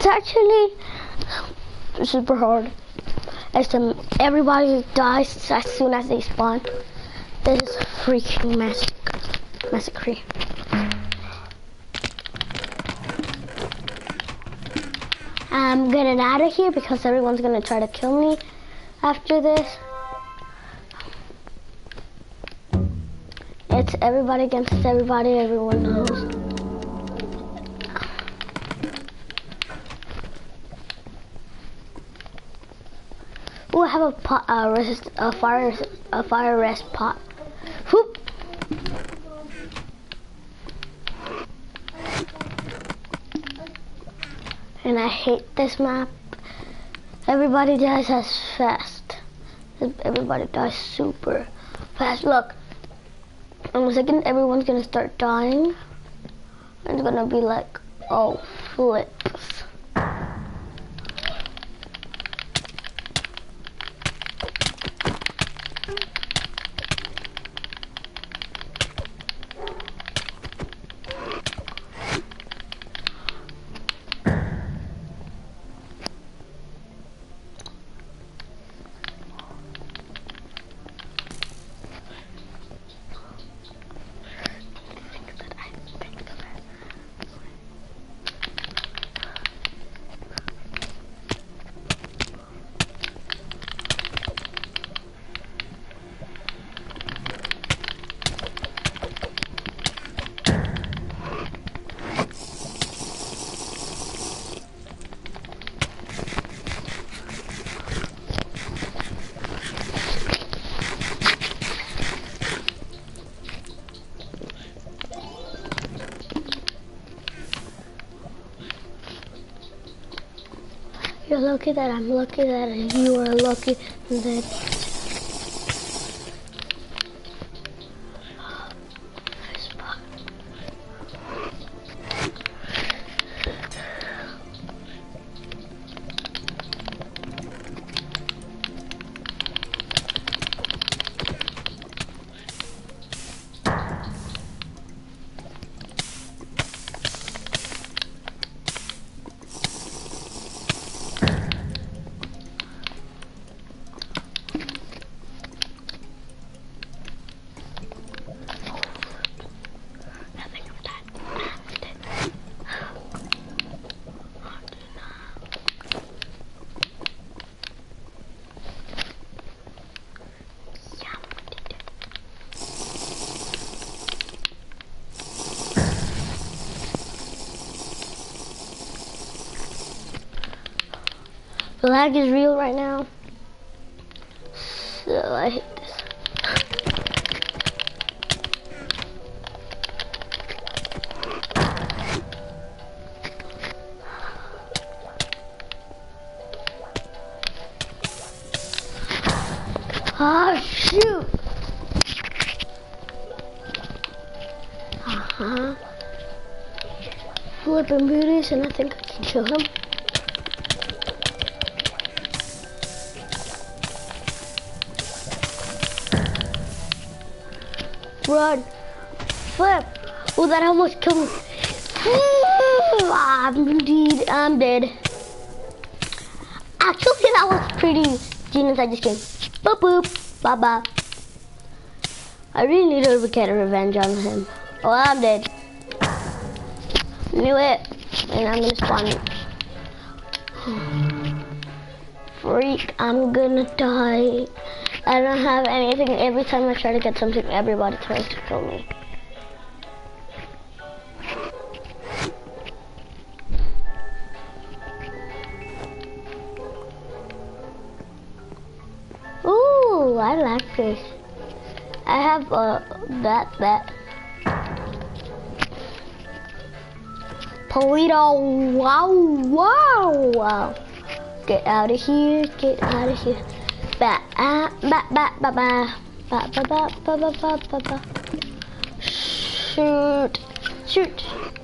It's actually super hard. As everybody dies as soon as they spawn. This is freaking massacre. Massacre. I'm getting out of here because everyone's gonna try to kill me after this. It's everybody against everybody, everyone knows. Ooh, I have a pot, uh, resist, a fire, a fire rest pot. Whoop. And I hate this map. Everybody dies as fast. Everybody dies super fast. Look, in a second everyone's gonna start dying. It's gonna be like, oh, flips. Lucky that I'm lucky that you are lucky that The lag is real right now. So I hate this. Oh shoot! Uh-huh. Flipping booties and I think I can kill him. Run. Flip. Oh, that almost killed me. I'm dead. I'm dead. Actually, that was pretty genius. I just came. Boop boop. Bye bye. I really need to get a revenge on him. Oh, I'm dead. Knew it. And I'm gonna spawn. Freak, I'm gonna die. I don't have anything. Every time I try to get something, everybody tries to kill me. Ooh, I like this. I have uh, that, that. Polito, wow, wow, wow. Get out of here, get out of here. Ba, ah, ba, ba, ba, ba. Ba, ba, ba, ba, ba, ba, ba. Shoot, shoot.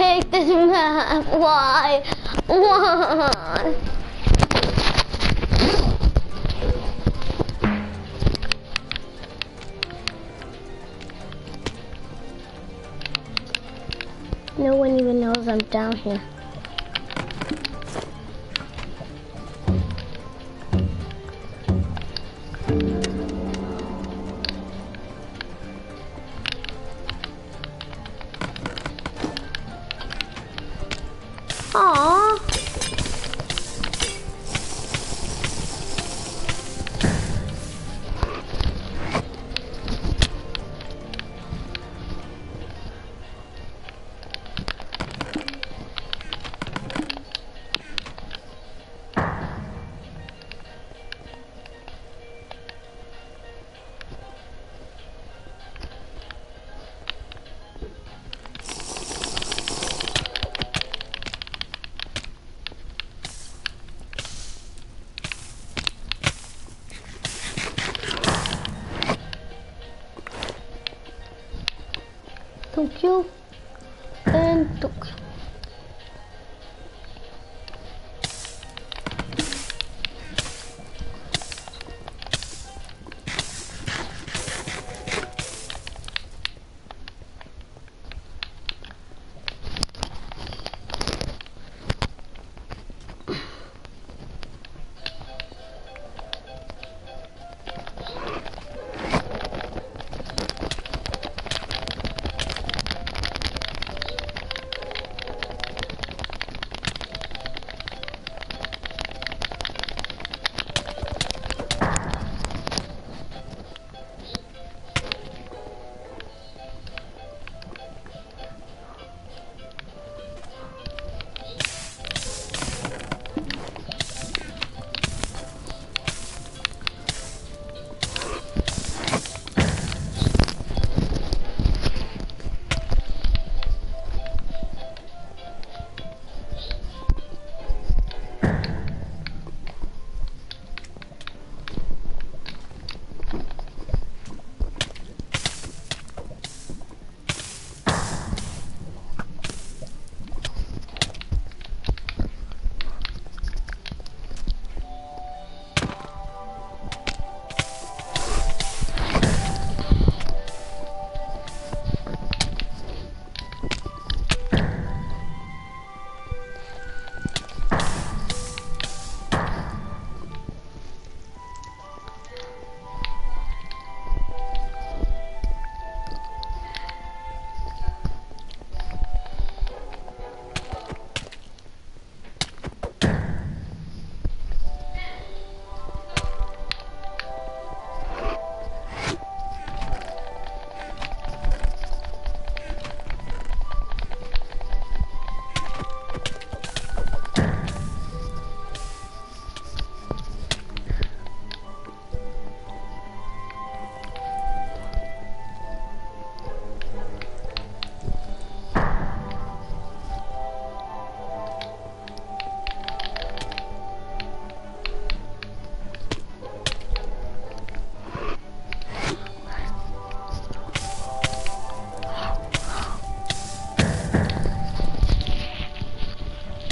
Hate this map. Why? Why? No one even knows I'm down here.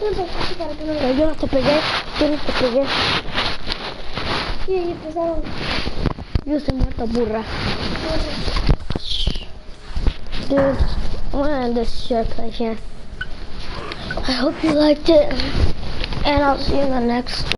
Ya, yo no te pegué, yo no te pegué. Sí, ahí empezaron. Yo soy muerto, burra. Dude, I want to end this short play here. I hope you liked it, and I'll see you in the next